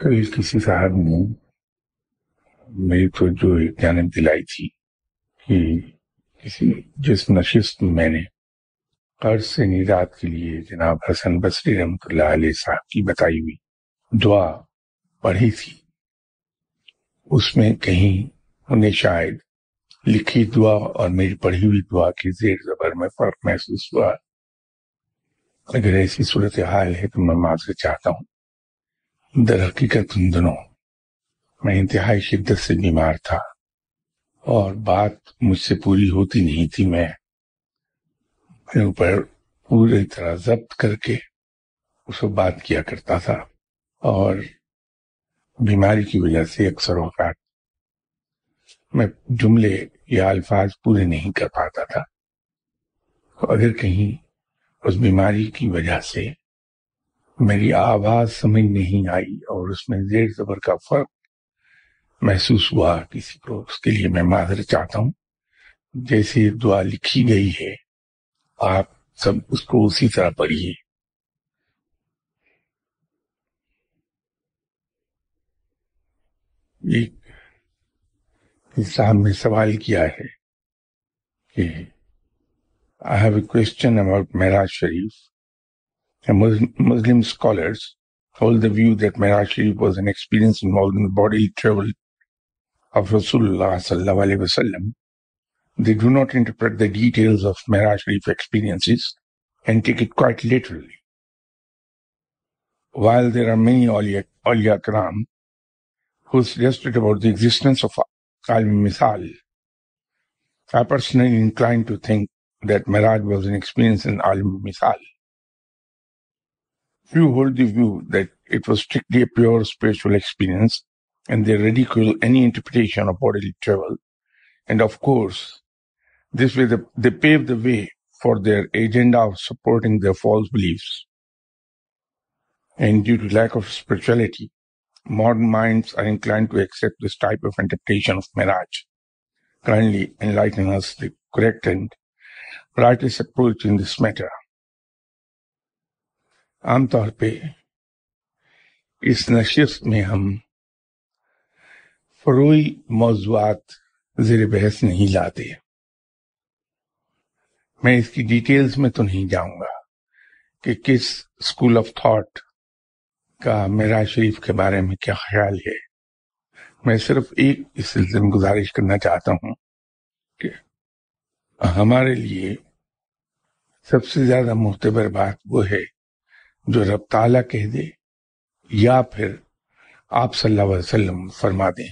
कभी किसी साहब ने मेरी तो जो जानब दिलाई थी कि किसी जिस नशिस्त में मैंने कर्ज से निजात के लिए जनाब हसन बसरी रमत साहब की बताई हुई दुआ पढ़ी थी उसमें कहीं उन्हें शायद लिखी दुआ और मेरी पढ़ी हुई दुआ की जेर जबर में फ़र्क महसूस हुआ। अगर ऐसी सूरत हाल है तो मैं माजरे चाहता हूँ। दर हकीकत उन दिनों मैं इंतहाई शिद्दत से बीमार था और बात मुझसे पूरी होती नहीं थी मैं। अपने ऊपर पूरी तरह जब्त करके उसको बात किया करता था और बीमारी की वजह से अक्सर औकात। मैं जुमले या अल्फाज पूरे नहीं कर पाता था। तो अगर कहीं उस बीमारी की वजह से मेरी आवाज़ समझ नहीं आई और उसमें जेर जबर का फ़र्क महसूस हुआ किसी को, उसके लिए मैं माजर चाहता हूँ। जैसे दुआ लिखी गई है, आप सब उसको उसी तरह पढ़िए। एक साहब ने सवाल किया है कि I have about Miraj Sharif. Muslim scholars hold the view that Miraj Sharif was an experience involving the bodily travel of Rasulullah sallallahu alaihi wasallam. They do not interpret the details of Miraj Sharif experiences and take it quite literally. While there are many awliya Karam who suggested about the existence of al-Misal, I personally incline to think that Miraj was an experience in al-Misal. Few hold the view that it was strictly a pure spiritual experience and they ridicule any interpretation of bodily travel. And of course, this way the, they pave the way for their agenda of supporting their false beliefs. And due to lack of spirituality, modern minds are inclined to accept this type of interpretation of Miraj. Kindly enlighten us the correct and righteous approach in this matter. आमतौर पे इस नशिस्त में हम फरोई मौजूद जेर बहस नहीं लाते मैं इसकी डिटेल्स में तो नहीं जाऊंगा कि किस स्कूल ऑफ थॉट का मेरा शरीफ के बारे में क्या ख्याल है? मैं सिर्फ़ एक इस सिलसिले में गुजारिश करना चाहता हूँ कि हमारे लिए सबसे ज़्यादा मुतबर बात वो है जो रब ताला कह दे या फिर आप सल्लल्लाहु अलैहि वसल्लम फरमा दें।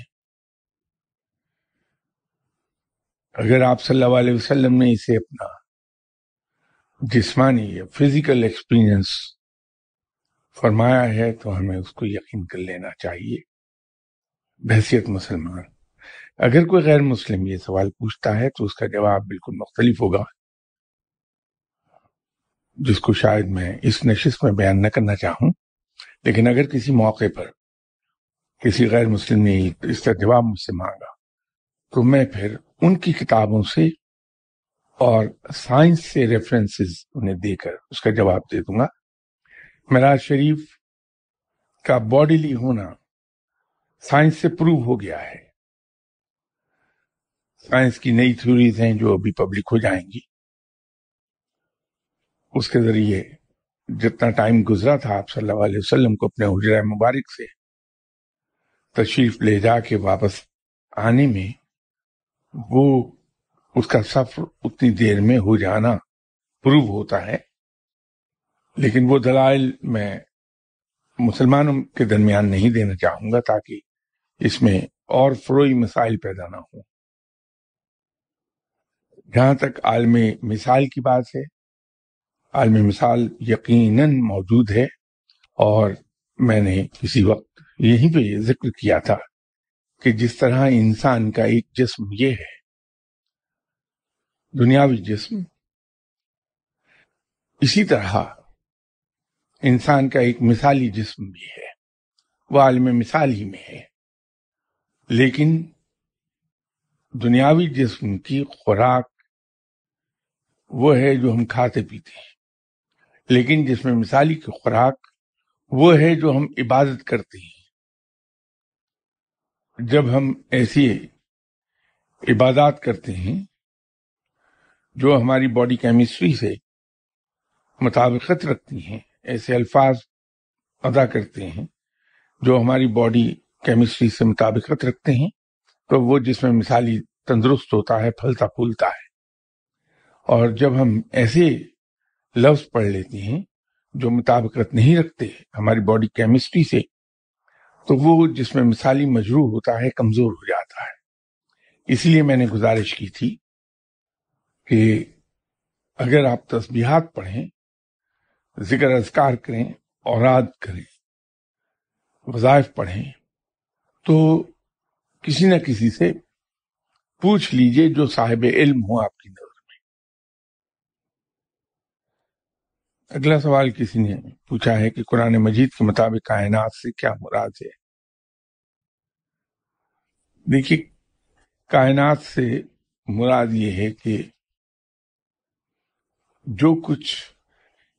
अगर आप सल्लल्लाहु अलैहि वसल्लम ने इसे अपना जिस्मानी या फ़िज़िकल एक्सपीरियंस फरमाया है तो हमें उसको यकीन कर लेना चाहिए। बहसीत मुसलमान। अगर कोई गैर मुस्लिम ये सवाल पूछता है तो उसका जवाब बिल्कुल मुख्तलिफ़ होगा। जिसको शायद मैं इस नशिश में बयान न करना चाहूँ, लेकिन अगर किसी मौके पर किसी गैर मुस्लिम ने इसका जवाब मुझसे मांगा तो मैं फिर उनकी किताबों से और साइंस से रेफरेंसेस उन्हें देकर उसका जवाब दे दूँगा। मराज शरीफ का बॉडीली होना साइंस से प्रूव हो गया है। साइंस की नई थ्योरीज हैं जो अभी पब्लिक हो जाएँगी। उसके ज़रिए जितना टाइम गुजरा था, आप सल्लल्लाहु अलैहि वसल्लम को अपने हुजरा मुबारक से तशरीफ़ ले जाके वापस आने में वो उसका सफ़र उतनी देर में हो जाना प्रूव होता है। लेकिन वो दलाइल मैं मुसलमानों के दरमियान नहीं देना चाहूँगा ताकि इसमें और फ्रोई मिसाइल पैदा ना हो। जहाँ तक आलमी मिसाल की बात है, आलमी मिसाल यकीनन मौजूद है और मैंने किसी वक्त यहीं पे ज़िक्र किया था कि जिस तरह इंसान का एक जिस्म ये है, दुनियावी जिस्म, इसी तरह इंसान का एक मिसाली जिस्म भी है। वह आलम मिसाल ही में है। लेकिन दुनियावी जिस्म की खुराक वो है जो हम खाते पीते हैं। लेकिन जिसमें मिसाली की खुराक वो है जो हम इबादत करते हैं। जब हम ऐसी इबादत करते हैं, जो हमारी बॉडी केमिस्ट्री से मुताबिकत रखती हैं ऐसे अल्फाज अदा करते हैं, जो हमारी बॉडी केमिस्ट्री से मुताबिकत रखते हैं तो वो जिसमें मिसाली तंदुरुस्त होता है, फलता फूलता है। और जब हम ऐसे लफ्ज पढ़ लेते हैं, जो मुताबिकत नहीं रखते हमारी बॉडी केमिस्ट्री से तो वो जिसमें मिसाली मजरू होता है, कमज़ोर हो जाता है। इसलिए मैंने गुजारिश की थी कि अगर आप तस्बीहात पढ़ें ज़िक्र अजकार करें, औराद करें वजायफ पढ़ें तो किसी न किसी से पूछ लीजिए जो साहिब इल्म हो आपकी नज़र में। अगला सवाल किसी ने पूछा है कि कुरान मजीद के मुताबिक कायनात से क्या मुराद है? देखिए, कायनात से मुराद ये है कि जो कुछ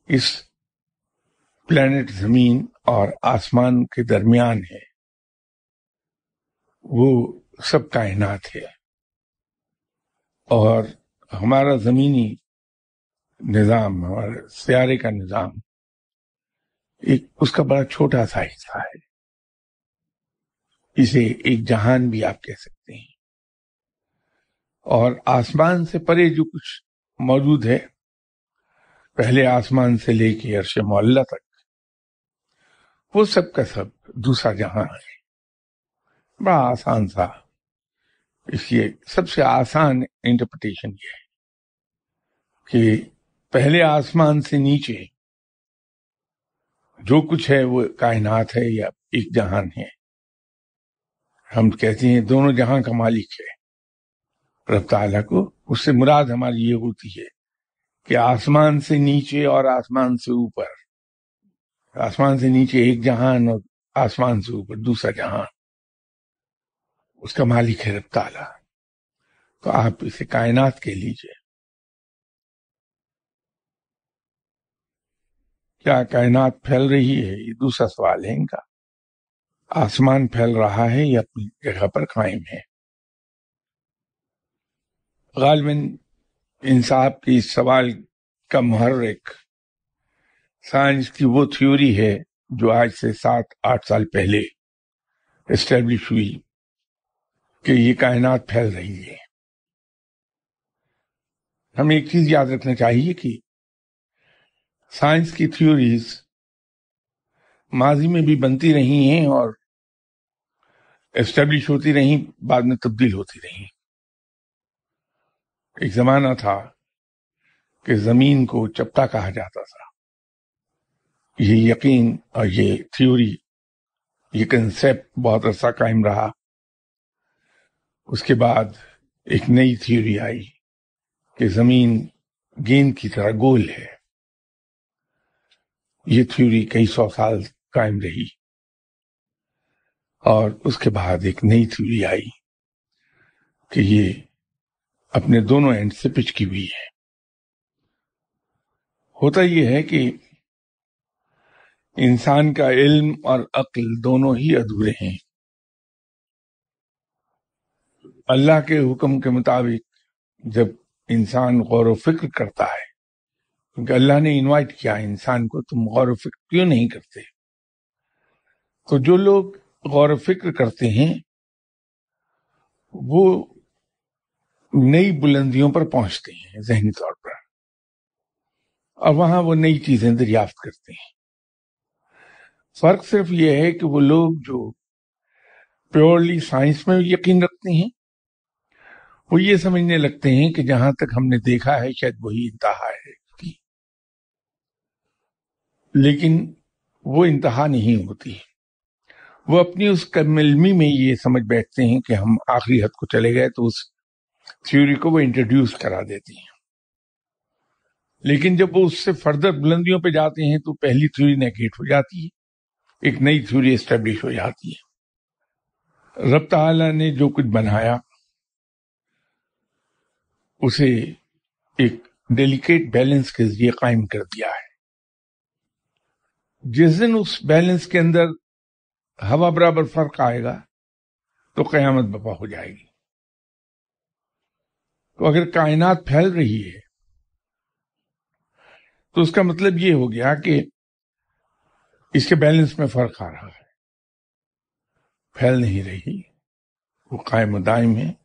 इस प्लेनेट ज़मीन और आसमान के दरमियान है। वो सब कायनात है। और हमारा जमीनी निज़ाम, हमारे सियारे का निज़ाम, एक उसका बड़ा छोटा सा हिस्सा है। इसे एक जहान भी आप कह सकते हैं। और आसमान से परे जो कुछ मौजूद है, पहले आसमान से लेके अर्श मोल्ला तक वो सब का सब दूसरा जहाँ है। बड़ा आसान सा। इसलिए सबसे आसान इंटरप्रिटेशन ये है कि पहले आसमान से नीचे जो कुछ है वो कायनात है या एक जहान है। हम कहते हैं दोनों जहाँ का मालिक है। रब ताला को उससे मुराद हमारी ये होती है कि आसमान से नीचे और आसमान से ऊपर आसमान से नीचे एक जहान और आसमान से ऊपर दूसरा जहान। उसका मालिक है रब ताला। तो आप इसे कायनात के लीजिए। क्या कायनात फैल रही है? ये दूसरा सवाल है इनका। आसमान फैल रहा है या अपनी जगह पर कायम है? गालबन इंसाफ के इस सवाल का मुहर्रिक साइंस की वो थ्योरी है जो आज से सात, आठ साल पहले एस्टेब्लिश हुई कि ये कायनात फैल रही है। हमें एक चीज़ याद रखना चाहिए कि साइंस की थ्योरीज माजी में भी बनती रही हैं और एस्टेब्लिश होती रही, बाद में तब्दील होती रही। एक जमाना था कि ज़मीन को चपटा कहा जाता था। ये यकीन और ये थ्योरी ये कंसेप्ट बहुत अरसा कायम रहा। उसके बाद एक नई थ्योरी आई कि ज़मीन गेंद की तरह गोल है। ये थ्योरी कई सौ साल कायम रही। और उसके बाद एक नई थ्योरी आई कि ये अपने दोनों एंड से पिचकी हुई है। होता यह है कि इंसान का इल्म और अक्ल दोनों ही अधूरे हैं। अल्लाह के हुक्म के मुताबिक जब इंसान गौर व फ़िक्र करता है, क्योंकि अल्लाह ने इनवाइट किया इंसान को, तुम गौर व फ़िक्र क्यों नहीं करते? तो जो लोग गौर व फ़िक्र करते हैं, वो नई बुलंदियों पर पहुँचते हैं, जहनी तौर पर। और वहाँ वो नई चीज़ें दरियाफ्त करते हैं। फ़र्क सिर्फ़ ये है कि वो लोग जो प्योरली साइंस में यकीन रखते हैं, वो ये समझने लगते हैं कि जहाँ तक हमने देखा है, शायद वही इंतहा है। लेकिन वो इंतहा नहीं होती। वो अपनी उस कमिलमी में ये समझ बैठते हैं कि हम आखिरी हद को चले गए तो उस थ्योरी को वो इंट्रोड्यूस करा देती हैं। लेकिन जब वो उससे फर्दर बुलंदियों पे जाते हैं तो पहली थ्योरी नेगेट हो जाती है। एक नई थ्योरी एस्टेब्लिश हो जाती है। रब ताला ने जो कुछ बनाया, उसे एक डेलिकेट बैलेंस के ज़रिए कायम कर दिया है। जिस दिन उस बैलेंस के अंदर हवा बराबर फ़र्क आएगा तो कयामत बपा हो जाएगी। तो अगर कायनात फैल रही है तो उसका मतलब ये हो गया कि इसके बैलेंस में फ़र्क आ रहा है। फैल नहीं रही। वो कायम दायम है।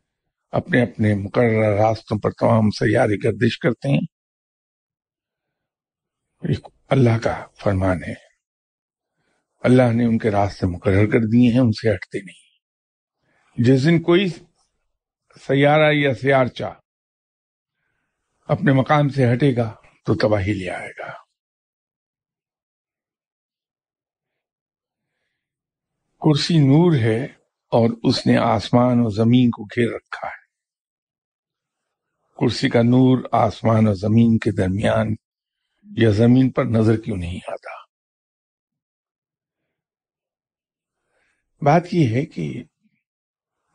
अपने अपने मुकर रास्तों पर तमाम सयारी गर्दिश करते हैं। अल्लाह का फरमान है। अल्लाह ने उनके रास्ते मुकर कर दिए हैं, उनसे हटते नहीं। जिस दिन कोई सयारा या सयारचा अपने मकाम से हटेगा तो तबाही ले आएगा। कुर्सी नूर है और उसने आसमान और ज़मीन को घेर रखा है। कुर्सी का नूर आसमान और ज़मीन के दरमियान या ज़मीन पर नज़र क्यों नहीं आता? बात यह है कि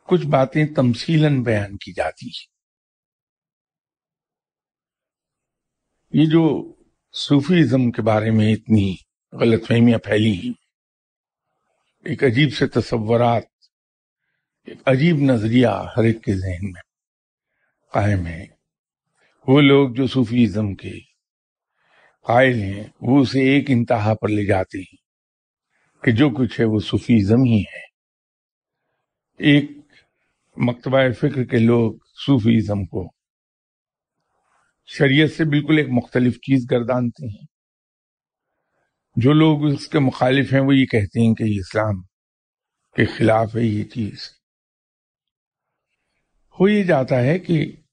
कुछ बातें तमसीलन बयान की जाती है। ये जो सूफीज्म के बारे में इतनी गलतफहमियाँ फैली हैं एक अजीब से तस्वरात एक अजीब नज़रिया हर एक के जहन में कायम है। वो लोग जो सूफीज्म के कायल हैं, वो उसे एक इंतहा पर ले जाते हैं कि जो कुछ है वो सूफीज्म ही है। एक मकतबा फ़िक्र के लोग सूफीज्म को शरीयत से बिल्कुल एक मुख्तलिफ़ चीज़ गर्दानते हैं। जो लोग उसके मुखालिफ हैं, वो ये कहते हैं कि इस्लाम के खिलाफ है, ये चीज़। हो ये जाता है कि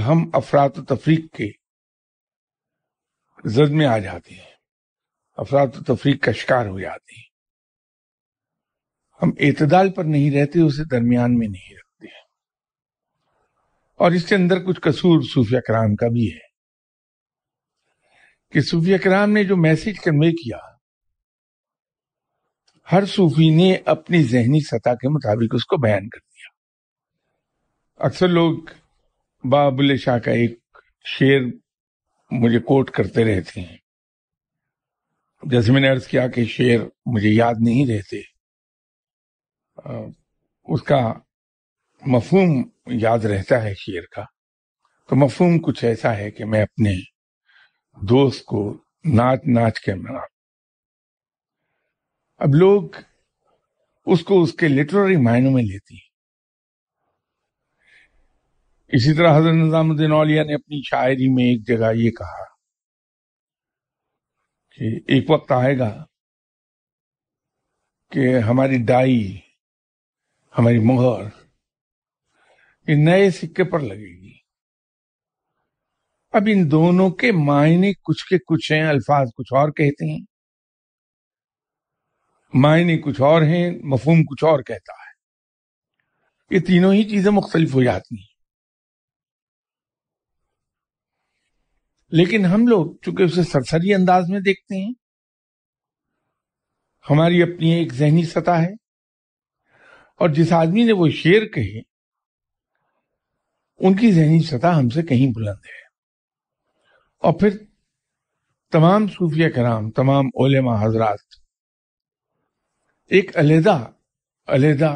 हम अफरात तफरीक के जद में आ जाते हैं। अफरात तफरीक का शिकार हो जाते हैं। हम एतदाल पर नहीं रहते, उसे दरमियान में नहीं रखते और इसके अंदर कुछ कसूर सूफिया कराम का भी है। कि सूफिया कराम ने जो मैसेज कन्वे किया, हर सूफी ने अपनी जहनी सतह के मुताबिक उसको बयान कर दिया। अक्सर लोग बाबुल शाह का एक शेर मुझे कोट करते रहते हैं। जैसे मैंने अर्ज़ किया कि शेर मुझे याद नहीं रहते उसका मफहूम याद रहता है शेर का। तो मफहूम कुछ ऐसा है कि मैं अपने दोस्त को नाच नाच के मना। अब लोग उसको उसके लिटरेरी मायनों में लेती हैं। इसी तरह हज़रत निजामुद्दीन औलिया ने अपनी शायरी में एक जगह ये कहा कि एक वक्त आएगा कि हमारी डाई, हमारी मोहर ये नए सिक्के पर लगेगी। अब इन दोनों के मायने कुछ के कुछ हैं, अल्फाज कुछ और कहते हैं। मायने कुछ और हैं, मफहूम कुछ और कहता है। ये तीनों ही चीज़ें मुख्तलिफ़ हो जाती हैं। लेकिन हम लोग चूँकि उसे सरसरी अंदाज में देखते हैं, हमारी अपनी एक जहनी सतह है, और जिस आदमी ने वो शेर कहे, उनकी जहनी सतह हमसे कहीं बुलंद है। और फिर तमाम सूफिया कराम, तमाम ओलेमा हजरात, एक अलहदा अलहदा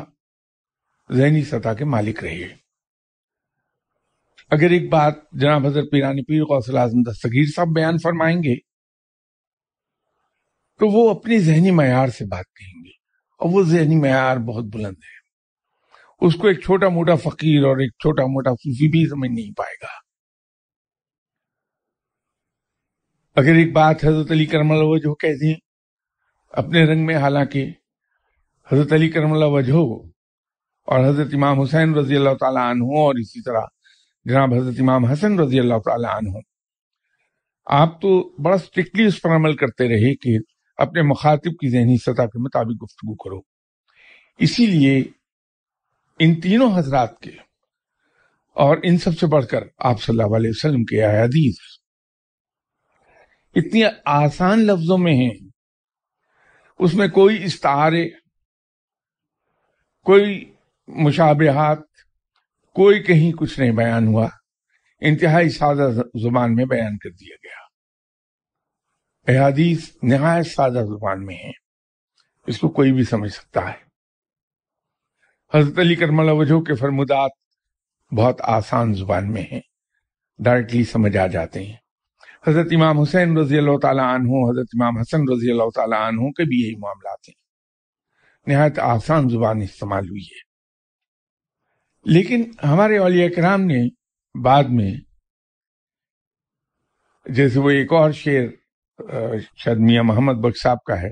जहनी सतह के मालिक रहे। अगर एक बात जनाब हज़रत पीरानी पीर कौशल आज़म दस्तगीर साहब बयान फरमाएँगे तो वो अपनी जहनी मैार से बात कहेंगे, और वो जहनी मैार बहुत बुलंद है। उसको एक छोटा मोटा फकीर और एक छोटा मोटा सूफी भी समझ नहीं पाएगा। अगर एक बात हज़रत अली करमल वजह कहती हैं अपने रंग में हालाँकि हज़रत अली करमल वजह और हज़रत इमाम हुसैन रज़ी अल्लाह तला और इसी तरह जनाब हज़रत इमाम हसन रज़ी अल्लाह आप तो बड़ा स्ट्रिक्टली उस पर अमल करते रहे कि अपने मुखातिब की जहनी सतह के मुताबिक गुफ्तु करो। इसीलिए इन तीनों हजरात के और इन सबसे बढ़कर आप सल्लल्लाहु अलैहि वसल्लम के हदीस इतनी आसान लफ्जों में है। उसमें कोई इस्तारे कोई मुशाबहात, कोई कहीं कुछ नहीं बयान हुआ। इंतहाई सादा ज़ुबान में बयान कर दिया गया। अहादीस नहायत सादा ज़ुबान में है। इसको कोई भी समझ सकता है। हज़रत अली करमल वजह के फरमुदात बहुत आसान ज़ुबान में है। डायरेक्टली समझ आ जाते हैं। हज़रत इमाम हुसैन रज़ी अल्लाह तु हज़रत इमाम हसन रज़ी अल्लाह तु के भी यही मामला हैं नहायत आसान ज़ुबान इस्तेमाल हुई है। लेकिन हमारे अलिया कराम ने बाद में जैसे वो एक और शेर शायद मोहम्मद बख्श साहब का है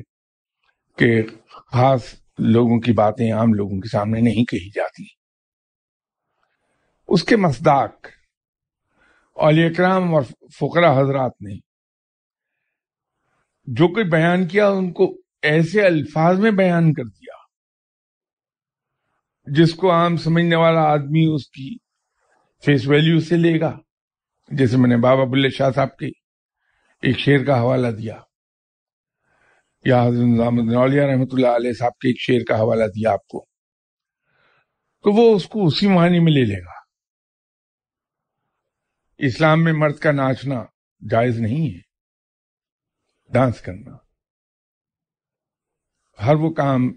कि खास लोगों की बातें आम लोगों के सामने नहीं कही जाती। उसके मसदाक अलियाम और फकरा हजरात ने जो कोई बयान किया, उनको ऐसे अल्फाज में बयान कर दिया, जिसको आम समझने वाला आदमी उसकी फेस वैल्यू से लेगा। जैसे मैंने बाबा बुल्ले शाह साहब के एक शेर का हवाला दिया, या नौलिया रहमत साहब के एक शेर का हवाला दिया आपको तो वो उसको उसी मानी में ले लेगा। इस्लाम में मर्द का नाचना जायज़ नहीं है। डांस करना। हर वो काम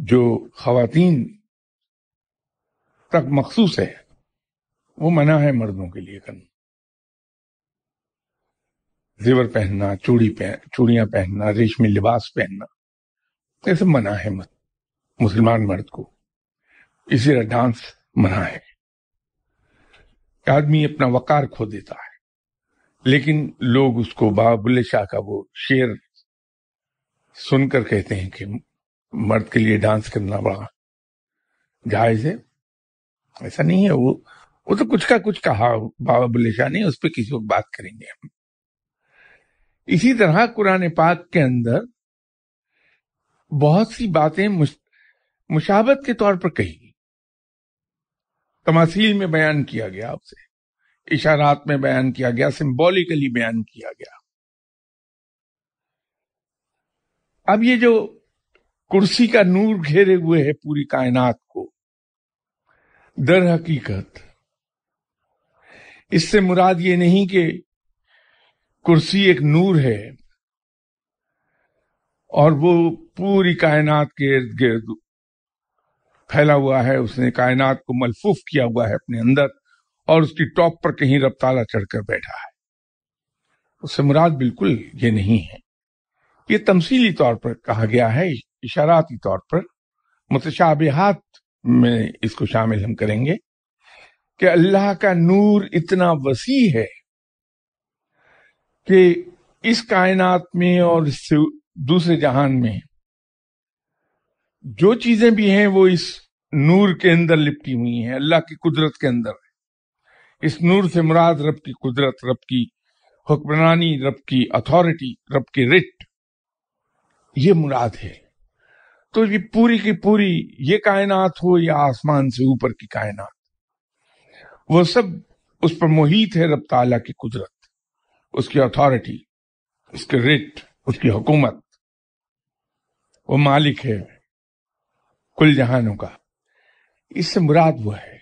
जो खातन तक मखसूस है, वो मना है मर्दों के लिए करना। जेवर पहनना, चूड़ी पहन चूड़ियाँ पहनना, रेशमी लिबास पहनना, ये सब मना है मुसलमान मर्द को। इसी तरह डांस मना है। आदमी अपना वकार खो देता है। लेकिन लोग उसको बाबा बुल्ले शाह का वो शेर सुनकर कहते हैं कि मर्द के लिए डांस करना बड़ा जायज़ है। ऐसा नहीं है वो वो तो कुछ का कुछ कहा बाबा बुल्ले शाह ने उस पर किसी वक्त बात करेंगे हम। इसी तरह कुरान पाक के अंदर बहुत सी बातें मुश, मुशाबत के तौर पर कही तमासील में बयान किया गया उसे। इशारात में बयान किया गया सिंबॉलिकली बयान किया गया। अब ये जो कुर्सी का नूर घेरे हुए है पूरी कायनात को, दर हकीकत, इससे मुराद ये नहीं कि कुर्सी एक नूर है और वो पूरी कायनात के इर्द गिर्द फैला हुआ है, उसने कायनात को मलफूफ किया हुआ है अपने अंदर और उसकी टॉप पर कहीं रफ्ताला चढ़कर बैठा है। उससे मुराद बिल्कुल ये नहीं है। ये तमसीली तौर पर कहा गया है, इशाराती तौर पर। मुतशाबहात में इसको शामिल हम करेंगे कि अल्लाह का नूर इतना वसी है कि इस कायनात में और दूसरे जहान में जो चीज़ें भी हैं वो इस नूर के अंदर लिपटी हुई हैं, अल्लाह की कुदरत के अंदर। इस नूर से मुराद रब की कुदरत, रब की हुक्मरानी, रब की अथॉरिटी रब की रिट ये मुराद है। तो ये पूरी की पूरी, ये कायनात हो या आसमान से ऊपर की कायनात? वो सब उस पर मोहित है रब ताला की कुदरत, उसकी अथॉरिटी उसके रिट उसकी हुकूमत। वो मालिक है। कुल जहानों का। इससे मुराद वो है।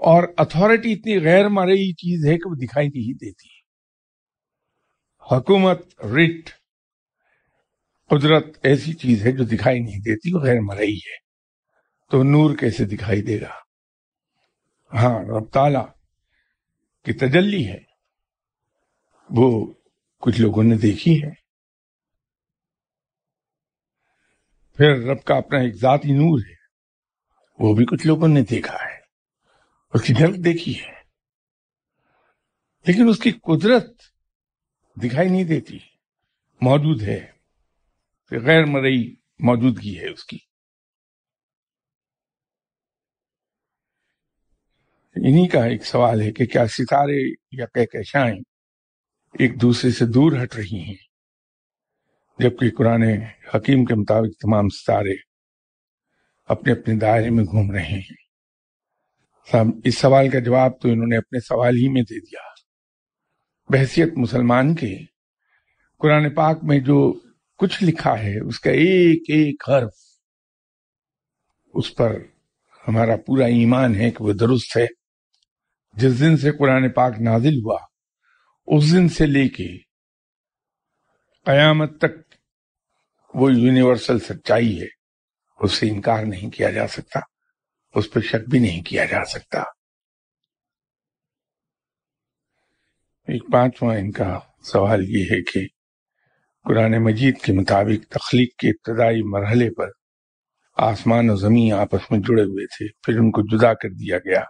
और अथॉरिटी इतनी गैर मरई चीज़ है कि वो दिखाई नहीं देती। हुकूमत, रिट, कुदरत ऐसी चीज़ है जो दिखाई नहीं देती, वो गैर मरई है। तो नूर कैसे दिखाई देगा? हाँ रब ताला की तजल्ली है। वो कुछ लोगों ने देखी है। फिर रब का अपना एक जाती नूर है। वो भी कुछ लोगों ने देखा है। उसकी झलक देखी है। लेकिन उसकी कुदरत दिखाई नहीं देती। मौजूद है। गैर मरई मौजूदगी है उसकी। इन्हीं का एक सवाल है कि क्या सितारे या कहकशाएँ एक दूसरे से दूर हट रही हैं? जबकि कुरान हकीम के मुताबिक तमाम सितारे अपने अपने दायरे में घूम रहे हैं। सब इस सवाल का जवाब तो इन्होंने अपने सवाल ही में दे दिया। बहसियत मुसलमान के कुरान पाक में जो कुछ लिखा है, उसका एक एक हर्फ, उस पर हमारा पूरा ईमान है कि वो दुरुस्त है। जिस दिन से कुरान पाक नाजिल हुआ, उस दिन से लेके कयामत तक वो यूनिवर्सल सच्चाई है। उससे इनकार नहीं किया जा सकता। उस पर शक भी नहीं किया जा सकता। एक पांचवा इनका सवाल ये है कि कुरान मजीद के मुताबिक तखलीक के इब्तदाई मरहले पर आसमान और ज़मीन आपस में जुड़े हुए थे, फिर उनको जुदा कर दिया गया।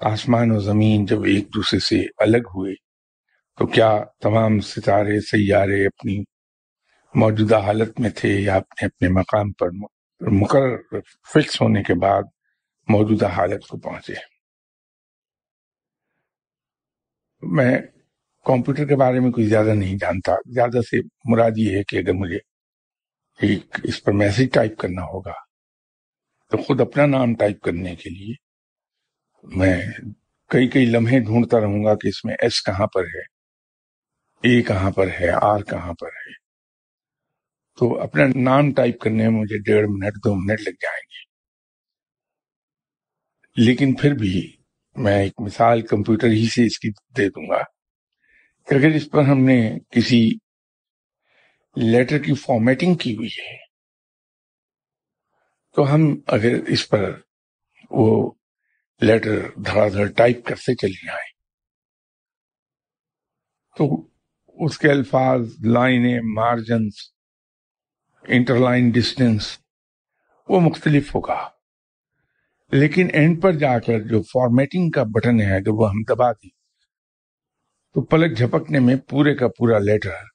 आसमान और ज़मीन जब एक दूसरे से अलग हुए तो क्या तमाम सितारे सैारे अपनी मौजूदा हालत में थे या अपने अपने मकाम पर मुकर फिक्स होने के बाद मौजूदा हालत को पहुँचे। मैं कंप्यूटर के बारे में कुछ ज़्यादा नहीं जानता। ज़्यादा से मुराद ये है कि अगर मुझे एक इस पर मैसेज टाइप करना होगा तो खुद अपना नाम टाइप करने के लिए मैं कई कई लम्हे ढूंढता रहूँगा कि इसमें एस कहाँ पर है, ए कहाँ पर है, आर कहाँ पर है। तो अपना नाम टाइप करने में मुझे डेढ़ मिनट, दो मिनट लग जाएँगे। लेकिन फिर भी मैं एक मिसाल कंप्यूटर ही से इसकी दे दूँगा। कि अगर इस पर हमने किसी लेटर की फॉर्मेटिंग की हुई है तो हम अगर इस पर वो लेटर धड़ाधड़ टाइप करते चले जाए तो उसके अल्फाज, लाइनें मार्जिन इंटरलाइन डिस्टेंस वो मुख्तलिफ़ होगा। लेकिन एंड पर जाकर जो फॉर्मेटिंग का बटन है अगर वो हम दबा दें तो पलक झपकने में पूरे का पूरा लेटर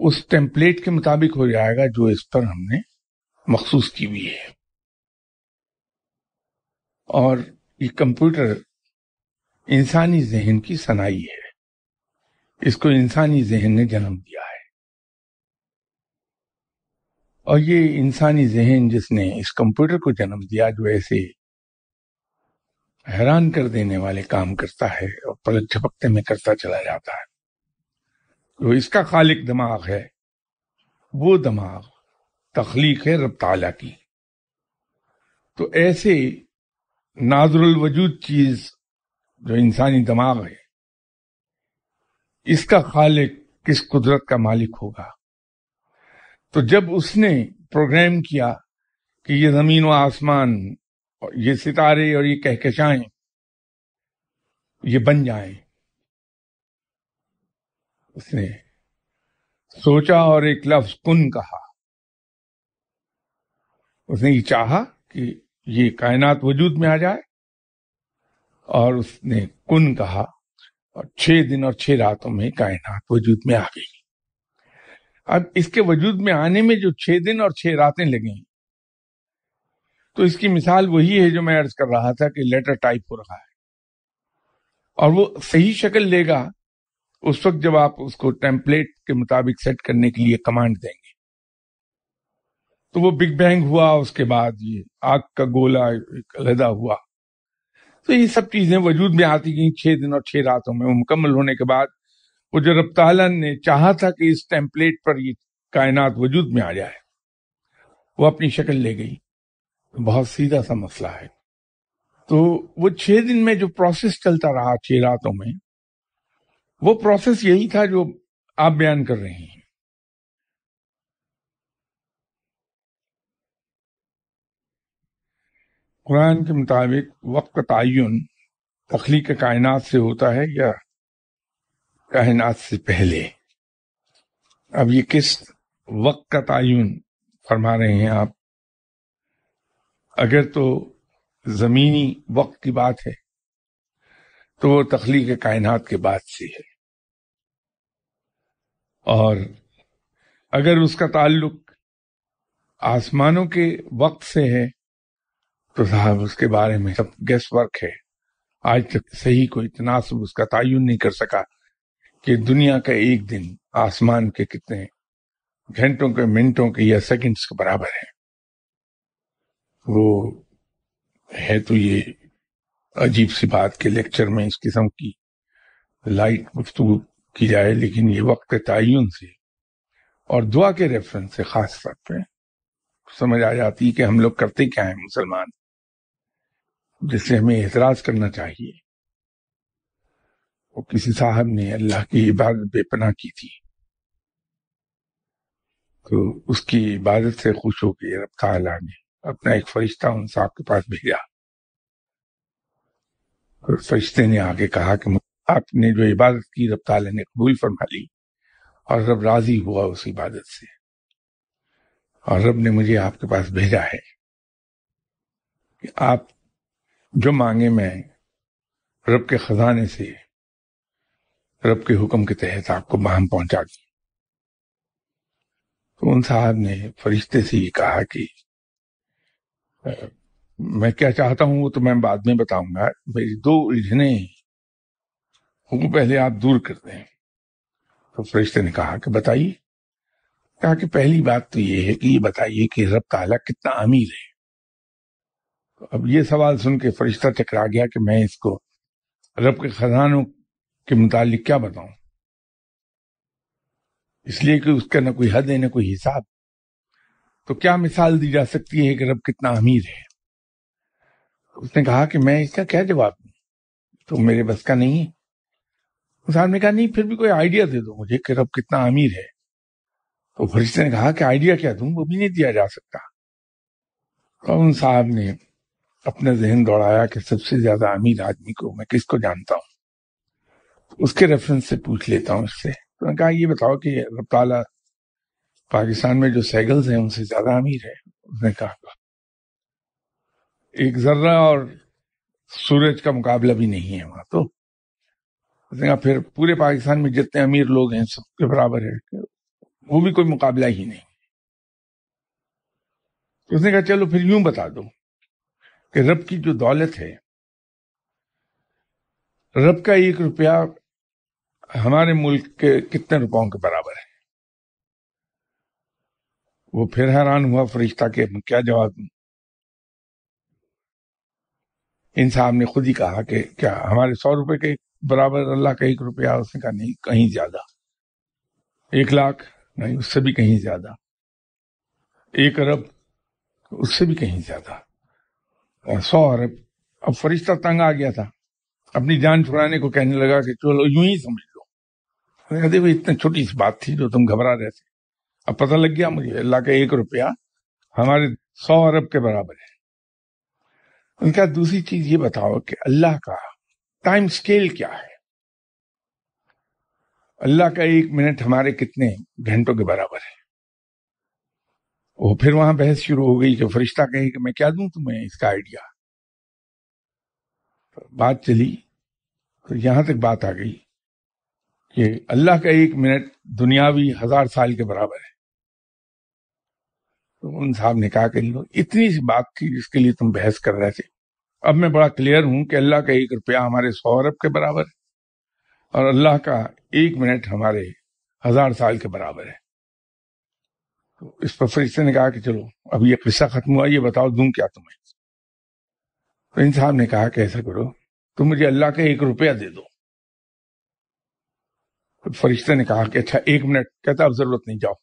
उस टेम्पलेट के मुताबिक हो जाएगा, जो इस पर हमने मखसूस की हुई है। और ये कंप्यूटर इंसानी जहन की सनाई है। इसको इंसानी जहन ने जन्म दिया है और ये इंसानी जहन जिसने इस कंप्यूटर को जन्म दिया, जो ऐसे हैरान कर देने वाले काम करता है और पलक झपकते में करता चला जाता है। जो इसका खालिक दिमाग है, वो दिमाग तखलीक है रब ताला की। तो ऐसे नाजरुल वजूद चीज़ जो इंसानी दिमाग है, इसका खालिक किस कुदरत का मालिक होगा? तो जब उसने प्रोग्राम किया कि ये ज़मीन व आसमान, ये सितारे और ये कहकशाएँ, ये बन जाएँ, उसने सोचा और एक लफ्ज कुन कहा। उसने ये चाहा कि ये कायनात वजूद में आ जाए और उसने कुन कहा और छह दिन और छह रातों में कायनात वजूद में आ गई। अब इसके वजूद में आने में जो छह दिन और छह रातें लगी तो इसकी मिसाल वही है जो मैं अर्ज़ कर रहा था कि लेटर टाइप हो रहा है। और वो सही शक्ल लेगा उस वक्त जब आप उसको टेम्पलेट के मुताबिक सेट करने के लिए कमांड देंगे। तो वो बिग बैंग हुआ, उसके बाद ये आग का गोला अलहदा हुआ। तो ये सब चीज़ें वजूद में आती गई, छह दिन और छह रातों में। वो मुकम्मल होने के बाद वो जो रफ्तालन ने चाहा था कि इस टेम्पलेट पर ये कायनात वजूद में आ जाए। वो अपनी शक्ल ले गई। बहुत सीधा सा मसला है। तो वो छह दिन में जो प्रोसेस चलता रहा छह रातों में, वो प्रोसेस यही था जो आप बयान कर रहे हैं। कुरान के मुताबिक वक्त का तयन तखलीक कायनात से होता है या कायनात से पहले। अब ये किस वक्त का तयन फरमा रहे हैं आप? अगर तो जमीनी वक्त की बात है तो वो तखलीक कायनात के बाद से है। और अगर उसका ताल्लुक आसमानों के वक्त से है तो साहब उसके बारे में सब गेस वर्क है। आज तक सही कोई तनासब उसका तयन नहीं कर सका। कि दुनिया का एक दिन आसमान के कितने घंटों के मिनटों के या सेकंड्स के बराबर है। वो है तो ये अजीब सी बात के लेक्चर में इस किस्म की लाइट गुफ्तु की जाए, लेकिन ये वक्त तयन से और दुआ के रेफरेंस से खास तौर पे समझ आ जाती है कि हम लोग करते क्या है मुसलमान, जिससे हमें एतराज़ करना चाहिए। वो किसी साहब ने अल्लाह की इबादत बेपना की थी। तो उसकी इबादत से खुश होकर रब ताला ने अपना एक फरिश्ता उन साहब के पास भेजा। और फरिश्ते ने आगे कहा कि आपने जो इबादत की, रब ताला ने कबूल फरमा ली और रब राज़ी हुआ उस इबादत से। और रब ने मुझे आपके पास भेजा है कि आप जो मांगे मैं रब के खजाने से रब के हुक्म के तहत आपको बाहम पहुँचा दी। तो उन साहब ने फरिश्ते से ये कहा कि मैं क्या चाहता हूँ वो तो मैं बाद में बताऊँगा। मेरी दो उलझने वो पहले आप दूर कर दें। तो फरिश्ते ने कहा कि, बताइए। कहा कि, पहली बात तो ये है कि ये बताइए कि रब ताला कितना अमीर है। तो अब ये सवाल सुन के फरिश्ता टकरा गया कि मैं इसको रब के खजानों के मुतालिक क्या बताऊँ? इसलिए कि उसका ना कोई हद है, ना कोई हिसाब। तो क्या मिसाल दी जा सकती है कि रब कितना अमीर है? उसने कहा कि मैं इसका क्या जवाब दूँ? तो मेरे बस का नहीं है। उस आदमी कहा, नहीं, फिर भी कोई आइडिया दे दो मुझे कि रब कितना अमीर है। तो फरिश्ते ने कहा कि आइडिया क्या दूँ? वो भी नहीं दिया जा सकता। तो उन साहब ने अपना जहन दौड़ाया कि सबसे ज़्यादा अमीर आदमी को मैं किसको जानता हूँ? उसके रेफरेंस से पूछ लेता हूँ इससे तो उन्होंने कहा, ये बताओ कि रब ताला पाकिस्तान में जो सैगल्स हैं, उनसे ज़्यादा अमीर है? उसने कहा, एक जर्रा और सूरज का मुकाबला भी नहीं है वहाँ तो। उसने कहा, फिर पूरे पाकिस्तान में जितने अमीर लोग हैं, सबके बराबर है। वो भी कोई मुकाबला ही नहीं। उसने कहा, चलो फिर यूँ बता दो कि रब की जो दौलत है, रब का एक रुपया हमारे मुल्क के कितने रुपयों के बराबर है? वो फिर हैरान हुआ, फरिश्ता के क्या जवाब दूँ? इन साहब ने खुद ही कहा कि, क्या हमारे सौ रुपए के बराबर अल्लाह का एक रुपया उसने कहा, नहीं, कहीं ज़्यादा। एक लाख? नहीं, उससे भी कहीं ज़्यादा। एक अरब? उससे भी कहीं ज़्यादा। सौ अरब? अब फरिश्ता तंग आ गया था। अपनी जान छुड़ाने को कहने लगा कि, चलो, यूँ ही समझ। लो देखो, इतनी छोटी सी बात थी जो तुम घबरा रहे थे। अब पता लग गया मुझे, अल्लाह का एक रुपया हमारे सौ अरब के बराबर है। उनका दूसरी चीज़ ये बताओ कि अल्लाह का टाइम स्केल क्या है? अल्लाह का एक मिनट हमारे कितने घंटों के बराबर है? वो फिर वहाँ बहस शुरू हो गई कि फरिश्ता कहे कि मैं क्या दूँ तुम्हें इसका आइडिया तो बात चली तो यहाँ तक बात आ गई। कि अल्लाह का एक मिनट दुनियावी हज़ार साल के बराबर है। तो उन साहब ने कहा कि इतनी सी बात थी जिसके लिए तुम बहस कर रहे थे। अब मैं बड़ा क्लियर हूँ कि अल्लाह का एक रुपया हमारे सौ अरब के बराबर है और अल्लाह का एक मिनट हमारे हज़ार साल के बराबर है। तो इस पर फरिश्ते ने कहा कि चलो, अब ये किस्सा खत्म हुआ, ये बताओ, दूँ क्या तुम्हें? तो इन साहब ने कहा कि ऐसा करो, तुम मुझे अल्लाह का एक रुपया दे दो। फरिश्ते ने कहा कि अच्छा एक मिनट, कहता, अब ज़रूरत नहीं, जाओ।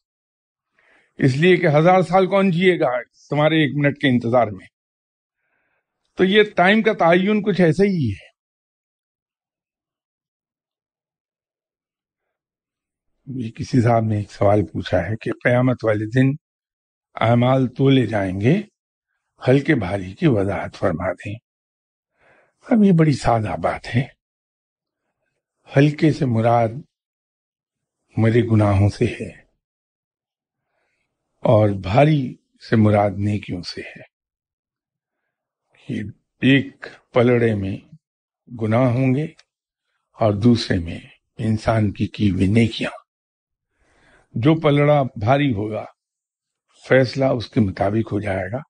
इसलिए कि हज़ार साल कौन जिएगा? तुम्हारे एक मिनट के इंतज़ार में। तो ये टाइम का तयन कुछ ऐसा ही है। ये किसी साहब ने एक सवाल पूछा है कि कयामत वाले दिन अमाल तोले जाएँगे, हल्के भारी की वजाहत फरमा दें। अब ये बड़ी सादा बात है। हल्के से मुराद मेरे गुनाहों से है और भारी से मुराद नेकियों से है। एक पलड़े में गुनाह होंगे और दूसरे में इंसान की की हुई नेकियाँ। जो पलड़ा भारी होगा, फैसला उसके मुताबिक हो जाएगा।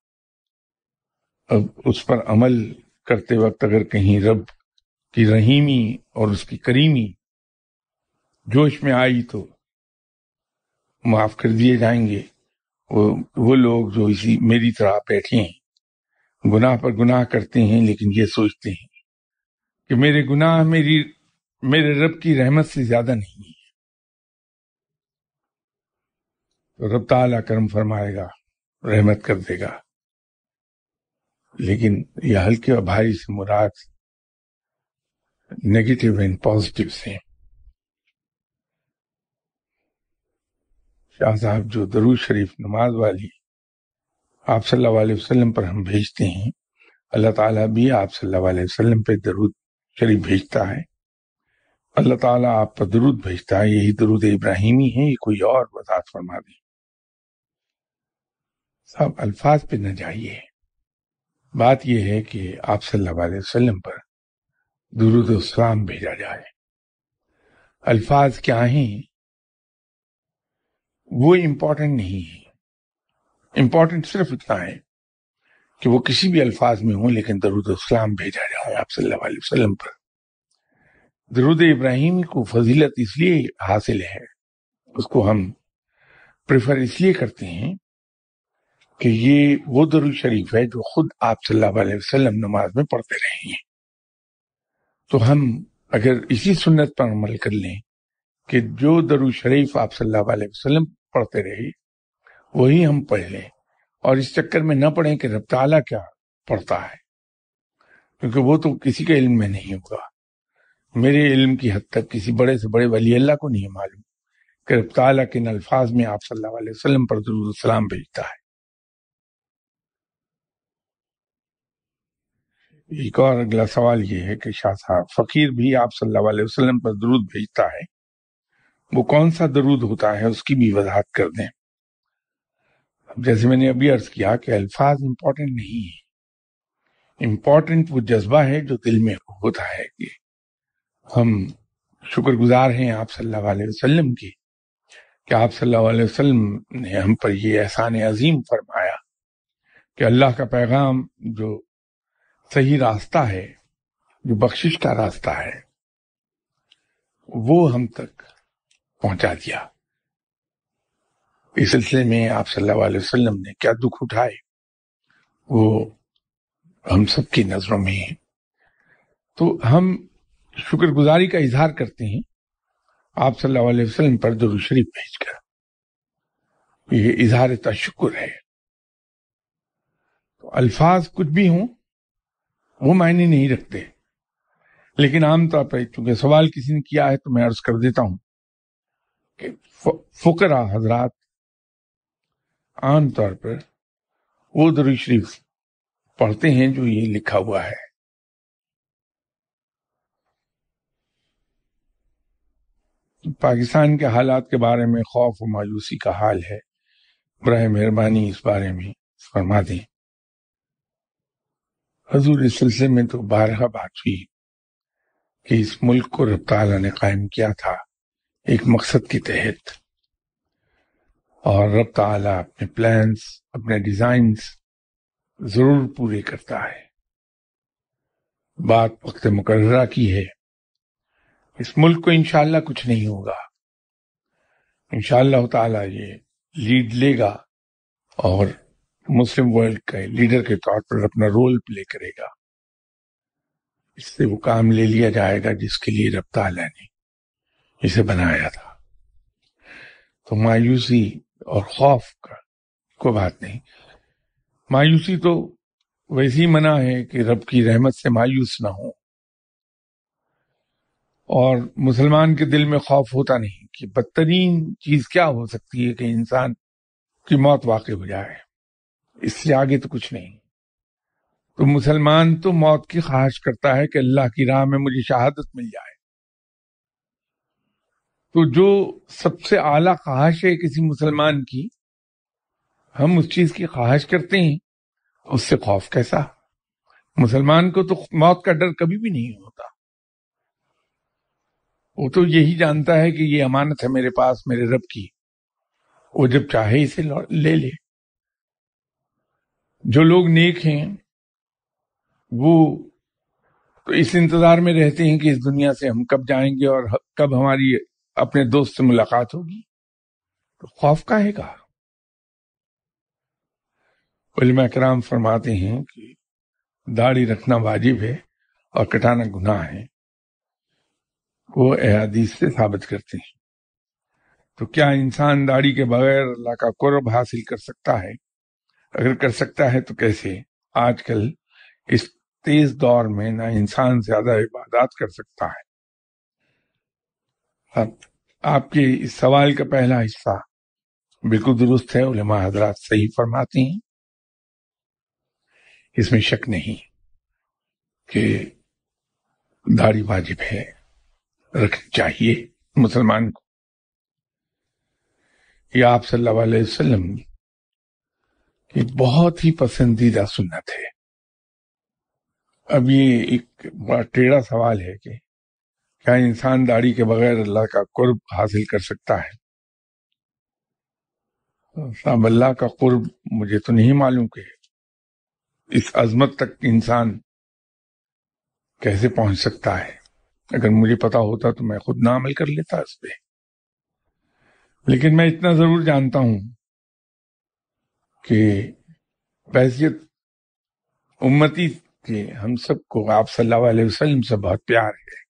अब उस पर अमल करते वक्त अगर कहीं रब की रहीमी और उसकी करीमी जोश में आई तो माफ़ कर दिए जाएँगे। वो वो लोग जो इसी, मेरी तरह बैठे हैं, गुनाह पर गुनाह करते हैं, लेकिन ये सोचते हैं कि मेरे गुनाह मेरी, मेरे रब की रहमत से ज़्यादा नहीं है। तो रब ताला कर्म फरमाएगा, रहमत कर देगा। लेकिन यह हल्के और भारी से मुराद नेगेटिव एंड पॉजिटिव से शाह साहब जो दरूज शरीफ नमाज़ वाली आप सल्लल्लाहु अलैहि वसल्लम पर हम भेजते हैं, अल्लाह ताला भी आप सल्लल्लाहु अलैहि वसल्लम पे दरूद शरीफ भेजता है। अल्लाह ताला आप पर दरूद भेजता है, यही दरूद इब्राहिमी है, ये कोई और वजात फरमा दें। सब अल्फाज पे न जाइए। बात यह है कि आप सल्लल्लाहु अलैहि वसल्लम पर दुरुद इस्लाम भेजा जाए। अल्फाज क्या हैं? वो इम्पोर्टेंट नहीं है। इम्पोर्टेंट सिर्फ़ इतना है कि वो किसी भी अल्फाज में हो, लेकिन दरुद इस्लाम भेजा जाए आप वसल्लम पर। दरुद इब्राहिम को फजीलत इसलिए हासिल है, उसको हम प्रेफर इसलिए करते हैं कि ये वो दरुद शरीफ है जो खुद आप सल्लल्लाहु वसल्लम नमाज़ में पढ़ते रहे हैं। तो हम अगर इसी सुन्नत पर अमल कर लें कि जो दरुद शरीफ आप सल्लल्लाहु अलैहि वसल्लम पढ़ते रहे वही हम पढ़ लें। और इस चक्कर में न पढ़ें कि रब ताला क्या पढ़ता है, क्योंकि वो तो किसी के इल्म में नहीं होगा। मेरे इल्म की हद तक किसी बड़े से बड़े वली अल्लाह को नहीं मालूम कि रब ताला किन अल्फाज में आप सल्लल्लाहु अलैहि वसल्लम पर सलाम भेजता है। एक और अगला सवाल ये है कि शाह साहब, फकीर भी आप सल्लल्लाहु अलैहि वसल्लम पर दरूद भेजता है वो कौन सा दरूद होता है उसकी भी वजाहत कर दें। जैसे मैंने अभी अर्ज़ किया कि अल्फाज इम्पोर्टेंट नहीं है। इम्पोर्टेंट वो जज्बा है जो दिल में होता है कि हम शुक्रगुजार हैं आप सल्लल्लाहु अलैहि वसल्लम की। कि आप सल्लल्लाहु अलैहि वसल्लम ने हम पर ये एहसान अजीम फरमाया कि अल्लाह का पैगाम जो सही रास्ता है, जो बख्शिश का रास्ता है, वो हम तक पहुँचा दिया। इस सिलसिले में आप सल्लल्लाहु अलैहि वसल्लम ने क्या दुख उठाए? वो हम सबकी नज़रों में है। तो हम शुक्रगुजारी का इजहार करते हैं। आप सल्लल्लाहु अलैहि वसल्लम पर दुरू शरीफ भेजकर। ये इजहार तशुक्र है। तो अल्फाज कुछ भी हों, वो मायने नहीं रखते। लेकिन आमतौर पर चूँकि सवाल किसी ने किया है तो मैं अर्ज़ कर देता हूँ। कि फुकरा हजरात आमतौर पर वो दरू शरीफ पढ़ते हैं जो ये लिखा हुआ है। पाकिस्तान के हालात के बारे में खौफ और मायूसी का हाल है। बर मेहरबानी इस बारे में फरमा दें। हजूर इस सिलसिले में तो बारह बात हुई कि इस मुल्क को रब ने कायम किया था। एक मकसद के तहत। और रब ताला अपने प्लान्स अपने डिजाइन्स ज़रूर पूरे करता है। बात वक्त मुकर्रा की है। इस मुल्क को इंशाला कुछ नहीं होगा। इंशाला ताला ये लीड लेगा और मुस्लिम वर्ल्ड के लीडर के तौर पर अपना रोल प्ले करेगा। इससे वो काम ले लिया जाएगा जिसके लिए रब ताला ने इसे बनाया था। तो मायूसी और खौफ का कोई बात नहीं। मायूसी तो वैसे ही मना है कि रब की रहमत से मायूस ना हो। और मुसलमान के दिल में खौफ होता नहीं कि बदतरीन चीज़ क्या हो सकती है कि इंसान की मौत वाकई हो जाए। इससे आगे तो कुछ नहीं। तो मुसलमान तो मौत की ख्वाहिश करता है कि अल्लाह की राह में मुझे शहादत मिल जाए। तो जो सबसे आला ख्वाहिश है किसी मुसलमान की, हम उस चीज़ की ख्वाहिश करते हैं, उससे खौफ कैसा? मुसलमान को तो मौत का डर कभी भी नहीं होता। वो तो यही जानता है कि ये अमानत है मेरे पास, मेरे रब की। वो जब चाहे इसे ले ले जो लोग नेक हैं, वो तो इस इंतज़ार में रहते हैं कि इस दुनिया से हम कब जाएँगे और कब हमारी अपने दोस्त से मुलाकात होगी? तो खौफ का? है का कराम फरमाते हैं कि दाढ़ी रखना वाजिब है और कटाना गुनाह है। वो अहादीस से साबित करते हैं। तो क्या इंसान दाढ़ी के बगैर अल्लाह का कुर्ब हासिल कर सकता है? अगर कर सकता है तो कैसे? आजकल इस तेज दौर में ना इंसान ज़्यादा इबादत कर सकता है। अब आपके इस सवाल का पहला हिस्सा बिल्कुल दुरुस्त है, उलमा हजरात सही फरमाती हैं। इसमें शक नहीं कि दाढ़ी वाजिब है, रखनी चाहिए मुसलमान को। यह आप सल्लल्लाहु अलैहि वसल्लम की बहुत ही पसंदीदा सुन्नत है। अब ये एक बड़ा टेढ़ा सवाल है कि क्या इंसान दाढ़ी के बगैर अल्लाह का कुर्ब हासिल कर सकता है। साहब, अल्लाह का कुर्ब मुझे तो नहीं मालूम कि इस अजमत तक इंसान कैसे पहुँच सकता है। अगर मुझे पता होता तो मैं खुद ना अमल कर लेता इस पे। लेकिन मैं इतना ज़रूर जानता हूँ कि बैसियत उम्मती के हम सबको, आप सल्लल्लाहु अलैहि वसल्लम से बहुत प्यार है।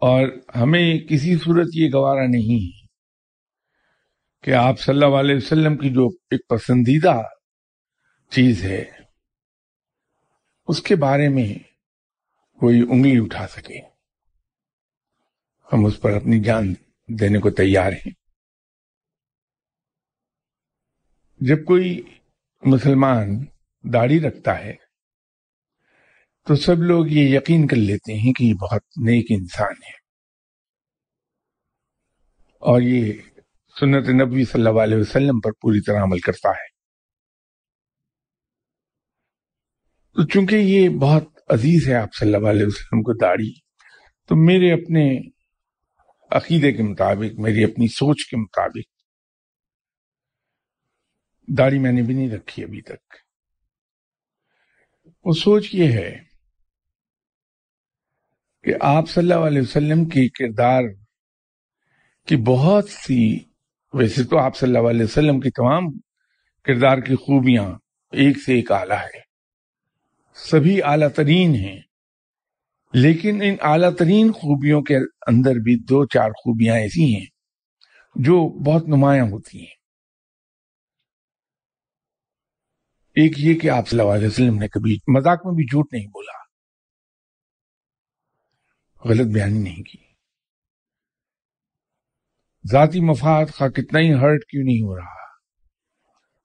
और हमें किसी सूरत ये गवारा नहीं है कि आप सल्लल्लाहु अलैहि वसल्लम की जो एक पसंदीदा चीज़ है, उसके बारे में कोई उंगली उठा सके। हम उस पर अपनी जान देने को तैयार हैं। जब कोई मुसलमान दाढ़ी रखता है तो सब लोग ये यकीन कर लेते हैं कि ये बहुत नेक इंसान है। और ये सुन्नत नबी सल्लल्लाहु अलैहि वसल्लम पर पूरी तरह अमल करता है। तो चूँकि ये बहुत अज़ीज़ है आप सल्लल्लाहु अलैहि वसल्लम को दाढ़ी तो मेरे अपने अकीदे के मुताबिक, मेरी अपनी सोच के मुताबिक, दाढ़ी मैंने भी नहीं रखी अभी तक। वो सोच ये है कि आप सल्लल्लाहु अलैहि वसल्लम की किरदार की बहुत सी, वैसे तो आप सल्लल्लाहु अलैहि वसल्लम की तमाम किरदार की खूबियाँ एक से एक आला है। सभी आला तरीन हैं। लेकिन इन आला तरीन खूबियों के अंदर भी दो चार खूबियाँ ऐसी हैं जो बहुत नुमाया होती हैं। एक ये कि आप सल्लल्लाहु अलैहि वसल्लम ने कभी मज़ाक में भी झूठ नहीं बोला। गलत बयानी नहीं की। जाती मफाद का कितना ही हर्ट क्यों नहीं हो रहा?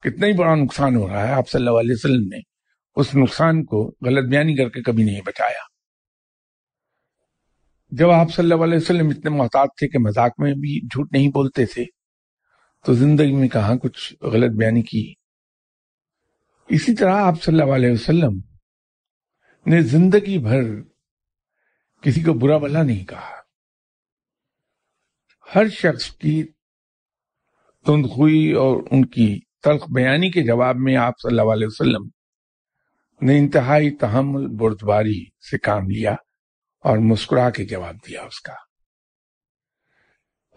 कितना ही बड़ा नुकसान हो रहा है, आप सल्लल्लाहु अलैहि वसल्लम ने उस नुकसान को गलत बयानी करके कभी नहीं बचाया। जब आप सल्लल्लाहु अलैहि वसल्लम इतने मोहताज थे कि मज़ाक में भी झूठ नहीं बोलते थे तो ज़िंदगी में कहा कुछ गलत बयानी की? इसी तरह आप सल्लल्लाहु अलैहि वसल्लम ने ज़िंदगी भर किसी को बुरा भला नहीं कहा। हर शख्स की तुंदखुई और उनकी तल्ख बयानी के जवाब में आप सल्लल्लाहु अलैहि वसल्लम ने इंतहाई तहमुल बुर्दबारी से काम लिया और मुस्कुरा के जवाब दिया उसका।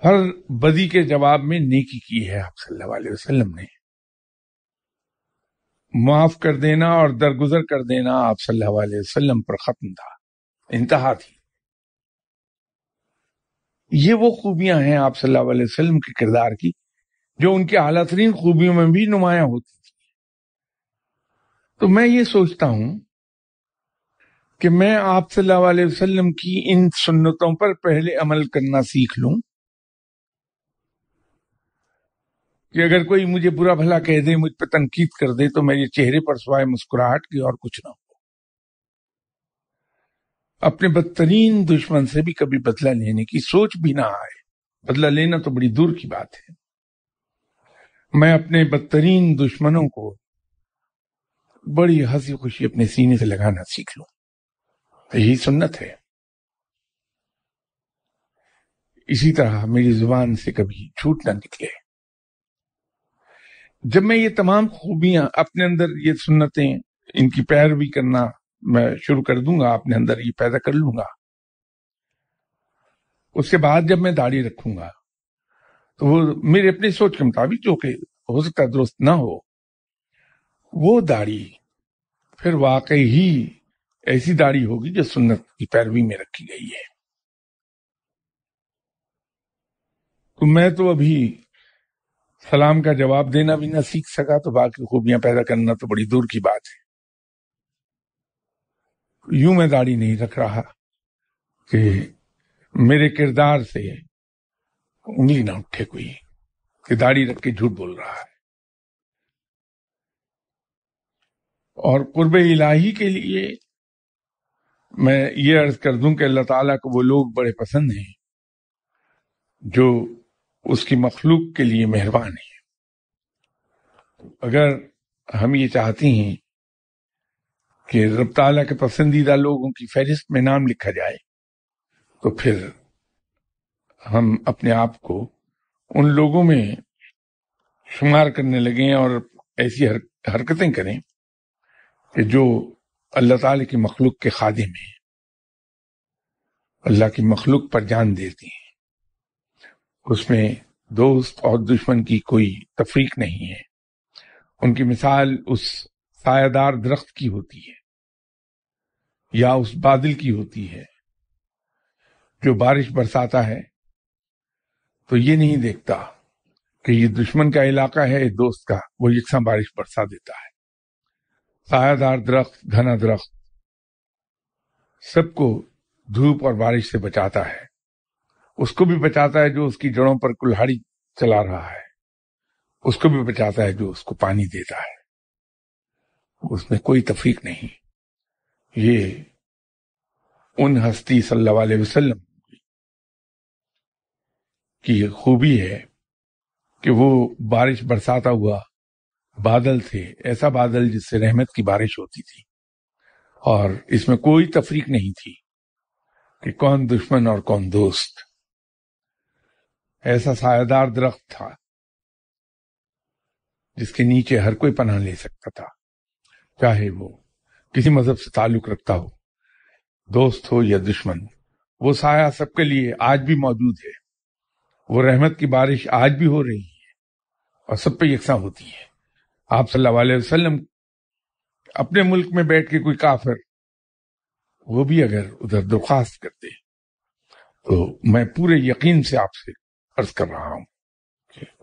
हर बदी के जवाब में नेकी की है आप सल्लल्लाहु अलैहि वसल्लम ने। माफ़ कर देना और दरगुजर कर देना आप सल्लल्लाहु अलैहि वसल्लम पर खत्म था। इंतहा थी। ये वो खूबियाँ हैं आप सल्लल्लाहु अलैहि वसल्लम के किरदार की, जो उनके आला तरीन खूबियों में भी नुमाया होती थी। तो मैं ये सोचता हूँ कि मैं आप सल्लल्लाहु अलैहि वसल्लम की इन सुन्नतों पर पहले अमल करना सीख लूँ, कि अगर कोई मुझे बुरा भला कह दे, मुझ पर तनकीद कर दे तो मेरे चेहरे पर सवाए मुस्कुराहट की और कुछ ना हो। अपने बदतरीन दुश्मन से भी कभी बदला लेने की सोच भी ना आए। बदला लेना तो बड़ी दूर की बात है। मैं अपने बदतरीन दुश्मनों को बड़ी हँसी खुशी अपने सीने से लगाना सीख लू। यही सुन्नत है। इसी तरह मेरी ज़ुबान से कभी झूठ ना निकले। जब मैं ये तमाम खूबियाँ, अपने अंदर ये सुन्नतें, इनकी पैरवी करना मैं शुरू कर दूँगा, अपने अंदर ये पैदा कर लूँगा। उसके बाद जब मैं दाढ़ी रखूँगा तो वो मेरे अपनी सोच के मुताबिक जो कि हो सकता है दुरुस्त ना हो, वो दाढ़ी फिर वाकई ही ऐसी दाढ़ी होगी जो सुन्नत की पैरवी में रखी गई है। तो मैं तो अभी सलाम का जवाब देना भी ना सीख सका तो बाकी खूबियाँ पैदा करना तो बड़ी दूर की बात है। यूँ मैं दाढ़ी नहीं रख रहा कि मेरे किरदार से उंगली ना उठे कोई, कि दाढ़ी रख के झूठ बोल रहा है। और कुर्ब इलाही के लिए मैं ये अर्ज़ कर दूँ कि अल्लाह ताला को वो लोग बड़े पसंद हैं, जो उसकी मखलूक के लिए मेहरबान है। अगर हम ये चाहती हैं कि रब ताला के पसंदीदा लोगों की फहरिस्त में नाम लिखा जाए तो फिर हम अपने आप को उन लोगों में शुमार करने लगे और ऐसी हर, हरकतें करें कि जो अल्लाह ताला की मखलूक के खादिम हैं। अल्लाह की मखलूक पर जान देती हैं। उसमें दोस्त और दुश्मन की कोई तफरीक नहीं है। उनकी मिसाल उस सायादार दरख्त की होती है, या उस बादल की होती है, जो बारिश बरसाता है तो ये नहीं देखता कि ये दुश्मन का इलाका है, ये दोस्त का, वो यकसा बारिश बरसा देता है। सायादार दरख्त, घना दरख्त, सबको धूप और बारिश से बचाता है। उसको भी बचाता है जो उसकी जड़ों पर कुल्हाड़ी चला रहा है। उसको भी बचाता है जो उसको पानी देता है। उसमें कोई तफरीक नहीं। ये उन हस्ती सल्लल्लाहु अलैहि वसल्लम की खूबी है कि वो बारिश बरसाता हुआ बादल थे, ऐसा बादल जिससे रहमत की बारिश होती थी। और इसमें कोई तफरीक नहीं थी कि कौन दुश्मन और कौन दोस्त। ऐसा सायादार दरख्त था जिसके नीचे हर कोई पनाह ले सकता था। चाहे वो किसी मज़हब से ताल्लुक रखता हो, दोस्त हो या दुश्मन, वो साया सबके लिए आज भी मौजूद है। वो रहमत की बारिश आज भी हो रही है और सब पे यकसा होती है। आप सल्लल्लाहु अलैहि वसल्लम अपने मुल्क में बैठ के कोई काफिर, वो भी अगर उधर दरख्वास्त करते तो मैं पूरे यकीन से आपसे अर्ज़ कर रहा हूँ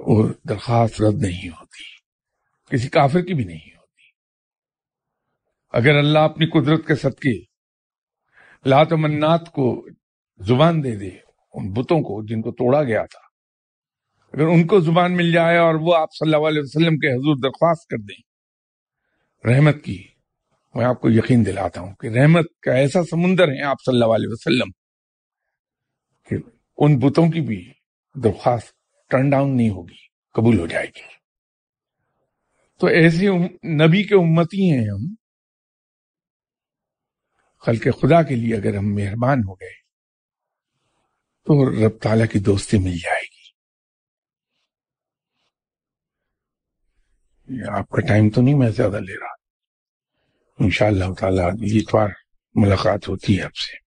वो दरख्वास्त रद्द नहीं होती। किसी काफिर की भी नहीं अगर अल्लाह अपनी कुदरत के सदके, लात मन्नात को ज़ुबान दे दे, उन बुतों को जिनको तोड़ा गया था, अगर उनको ज़ुबान मिल जाए और वो आप सल्लल्लाहु अलैहि वसल्लम के हजूर दरख्वास्त कर दें, रहमत की, मैं आपको यकीन दिलाता हूँ कि रहमत का ऐसा समुंदर है आप सल्लल्लाहु अलैहि वसल्लम कि, उन बुतों की भी दरख्वास्त टर्न डाउन नहीं होगी, कबूल हो जाएगी। तो ऐसे नबी के उम्मती हैं हम कल के खुदा के लिए अगर हम मेहरबान हो गए तो रब ताला की दोस्ती मिल जाएगी। आपका टाइम तो नहीं, मैं ज़्यादा ले रहा। इंशाल्लाह ताला इतवार मुलाकात होती है आपसे।